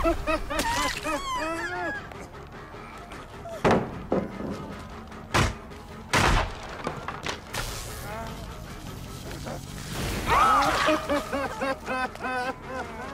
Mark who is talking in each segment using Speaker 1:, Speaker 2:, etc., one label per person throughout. Speaker 1: Ha ha ha ha!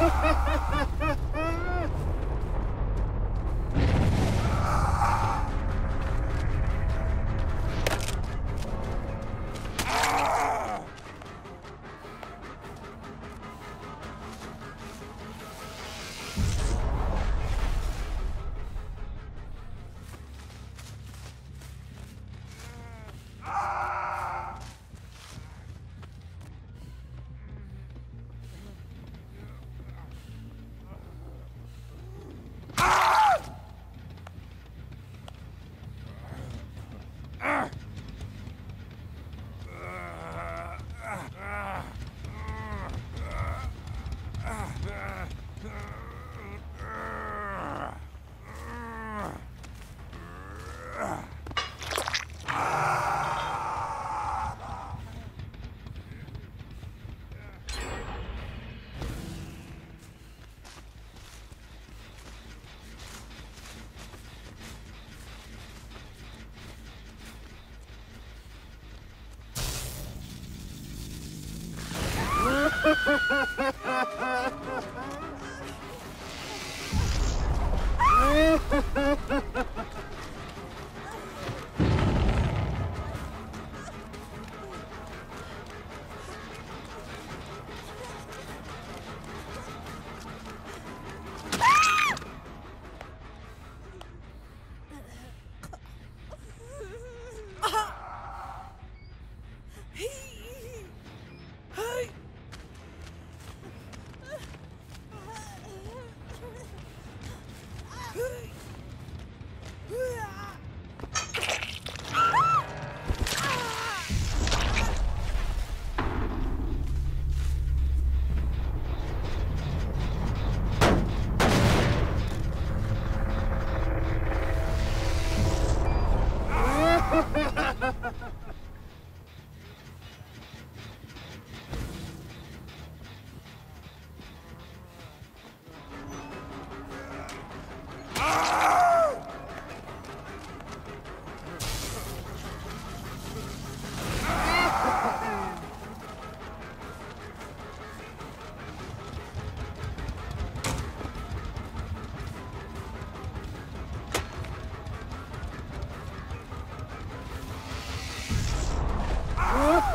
Speaker 1: 哈哈哈哈哈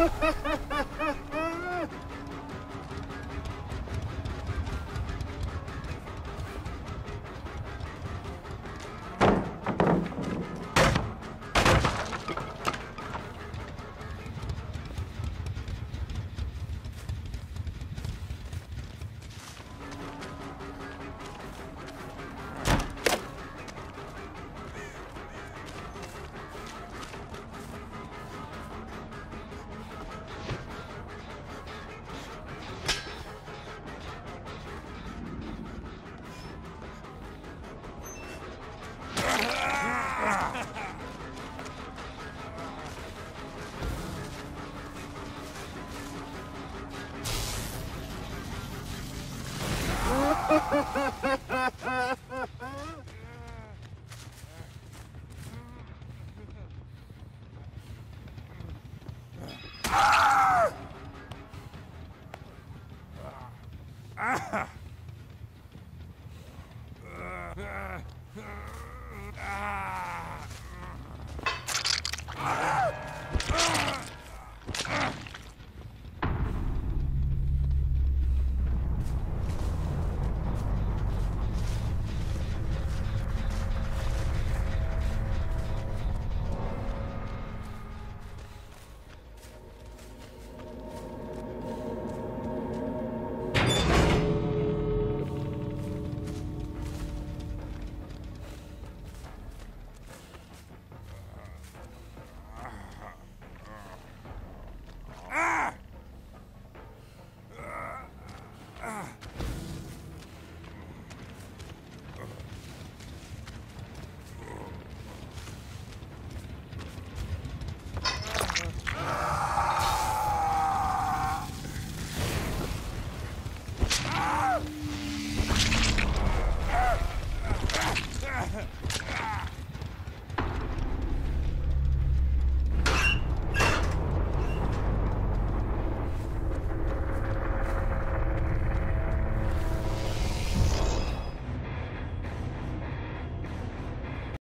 Speaker 1: Ha ha ha! Ah!